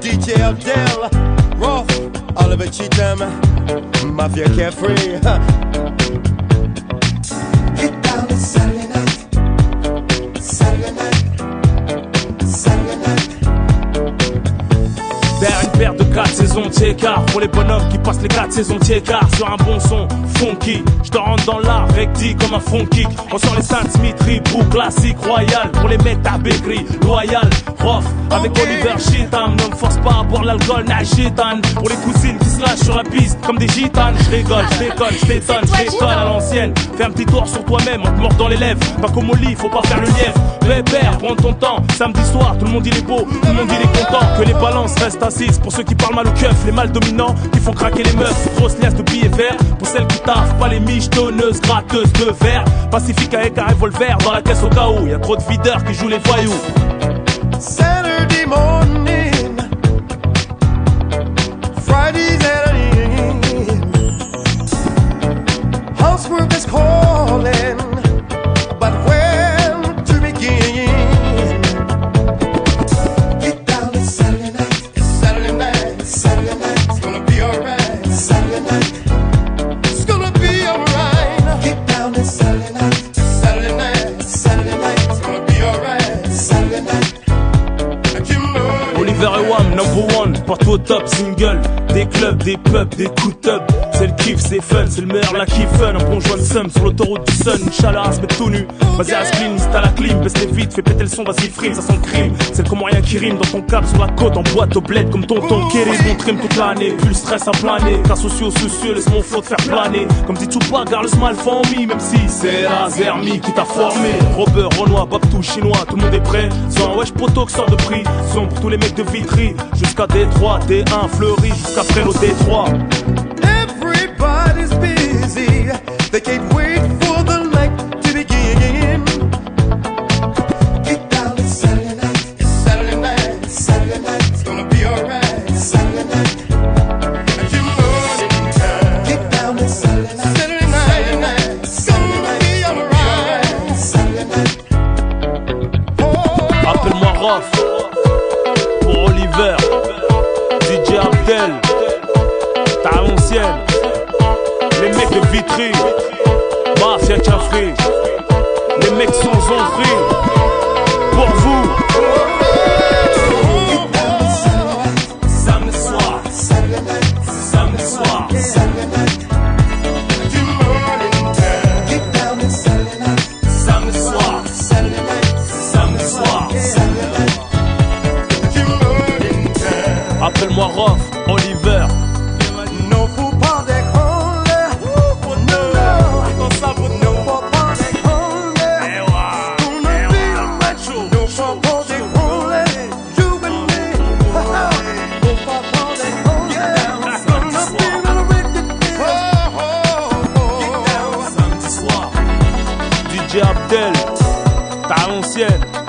DJ Abdel, Rough, Oliver Cheatham, Mafia Carefree. Get down to Saturday night. Saturday night. Saturday night. Vers une paire de 4 saisons car Pour les bonhommes qui passent les 4 saisons car Sur un bon son funky Je te rentre dans l'art recti comme un front kick On sort les Saint Smith pour classique royal Pour les mecs à Bakery, royal, rough Avec Oliver Chitan Ne me force pas à boire l'alcool, n'a gitan Pour les cousines qui se lâchent sur la piste comme des gitanes. Je rigole, je déconne, je t'étonne, je déconne à l'ancienne. Fais un petit tour sur toi-même, on te mord dans les lèvres. Pas comme au lit, faut pas faire le lièvre. Pépère, prends ton temps, samedi soir Tout le monde il est beau, tout le monde il est content Que les balances restent assises. Pour ceux qui parlent mal au keuf, les mâles dominants Qui font craquer les meufs, grosse liasse de billets verts. Pour celles qui taffent, pas les michetonneuses Gratteuses de verre, pacifique avec un revolver Dans la caisse au cas où, y a trop de videurs qui jouent les voyous number one, partout au top, single. Des clubs, des pubs, des coups de C'est fun, c'est le meilleur, la kiff fun. Un bon joint de somme sur l'autoroute du sun. À se mettre tout nu. Vas-y à clean, c'est à la clim. Baisse les vite, fais péter le son, vas-y frime, ça sent le crime. C'est comme rien qui rime dans ton cap sur la côte. En boîte au bled comme tonton Kerry. Mon trim toute l'année, plus le stress à planer. Car sociaux, soucieux, laisse mon flow te faire planer. Comme dit Tupac, garde le smile for me Même si c'est la Zermi qui t'a formé. Robert, Renoir, Babtou, Chinois, tout le monde est prêt. Sans un wesh proto qui sort de prix. Son pour tous les mecs de Vitry. Jusqu'à Détroit, D1, Fleury, jusqu'à Fresno, Détroit Appelle-moi Rof Pour Oliver. DJ Abdel. T'as l'ancienne Les mecs de Vitry Mafia Cafri Les mecs sont en Pour vous. Samedi soir. Samedi soir oh. Samedi soir DJ Abdel T'as l'ancienne